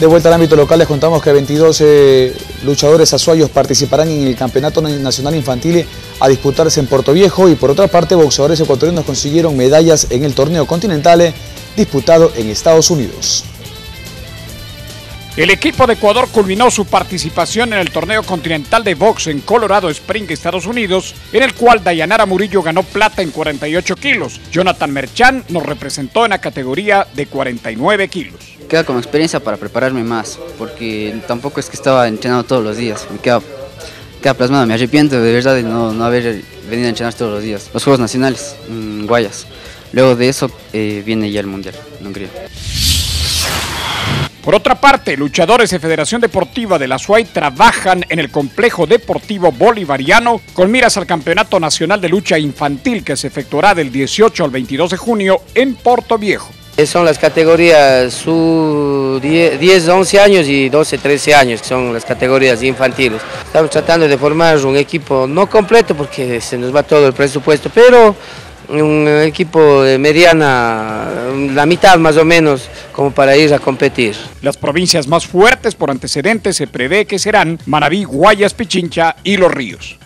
De vuelta al ámbito local les contamos que 22 eh, luchadores azuayos participarán en el Campeonato Nacional Infantil a disputarse en Puerto Viejo y por otra parte boxeadores ecuatorianos consiguieron medallas en el torneo continental disputado en Estados Unidos. El equipo de Ecuador culminó su participación en el torneo continental de box en Colorado Spring, Estados Unidos, en el cual Dayanara Murillo ganó plata en 48 kilos. Jonathan Merchan nos representó en la categoría de 49 kilos. Queda como experiencia para prepararme más, porque tampoco es que estaba entrenando todos los días. Me queda, plasmado, me arrepiento de verdad de no, no, haber venido a entrenar todos los días. Los Juegos Nacionales, en Guayas. Luego de eso eh, viene ya el Mundial en Hungría. Por otra parte, luchadores de Federación Deportiva de la SUAY trabajan en el complejo deportivo bolivariano con miras al Campeonato Nacional de Lucha Infantil que se efectuará del 18 al 22 de junio en Puerto Viejo. Son las categorías su 10, 11 años y 12, 13 años, que son las categorías infantiles. Estamos tratando de formar un equipo no completo porque se nos va todo el presupuesto, pero un equipo de mediana, la mitad más o menos, como para ir a competir. Las provincias más fuertes por antecedentes se prevé que serán Manabí, Guayas, Pichincha y Los Ríos.